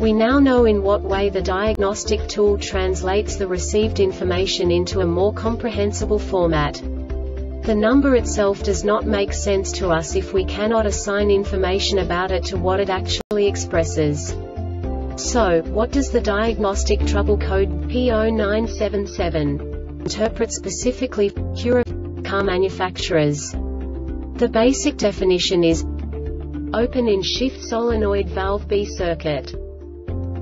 We now know in what way the diagnostic tool translates the received information into a more comprehensible format. The number itself does not make sense to us if we cannot assign information about it to what it actually expresses. So, what does the diagnostic trouble code P0977 interpret specifically for car manufacturers? The basic definition is open in shift solenoid valve B circuit.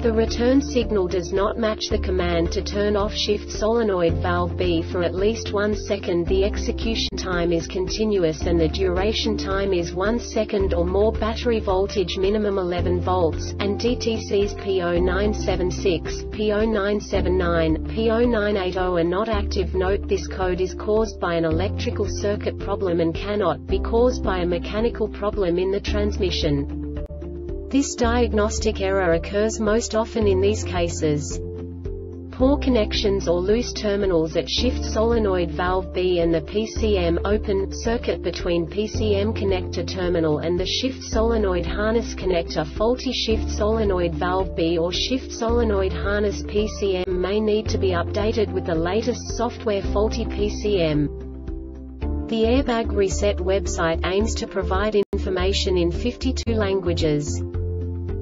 The return signal does not match the command to turn off shift solenoid valve B for at least one second. The execution time is continuous and the duration time is 1 second or more. Battery voltage minimum 11 volts, and DTC's P0976, P0979, P0980 are not active. Note this code is caused by an electrical circuit problem and cannot be caused by a mechanical problem in the transmission. This diagnostic error occurs most often in these cases poor connections or loose terminals at shift solenoid valve B and the PCM open circuit between PCM connector terminal and the shift solenoid harness connector faulty shift solenoid valve B or shift solenoid harness PCM may need to be updated with the latest software faulty PCM. The Airbag Reset website aims to provide information in 52 languages.